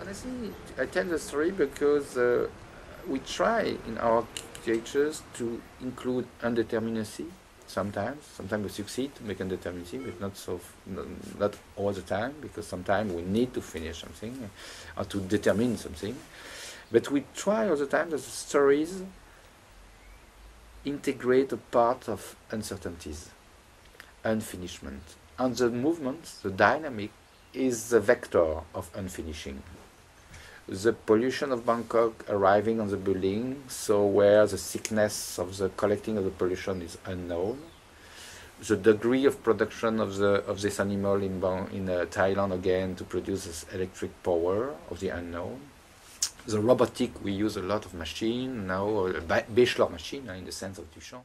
honestly, I tell the story because uh, we try in our creatures to include indeterminacy sometimes. Sometimes we succeed to make indeterminacy, but not so, not all the time, because sometimes we need to finish something or to determine something. But we try all the time that the stories integrate a part of uncertainties, unfinishment. And the movement, the dynamic, is the vector of unfinishing. The pollution of Bangkok arriving on the building, so where the thickness of the collecting of the pollution is unknown. The degree of production of the of this animal in in uh, Thailand again to produce this electric power of the unknown. The robotic, we use a lot of machine now, a bachelor machine uh, in the sense of Duchamp.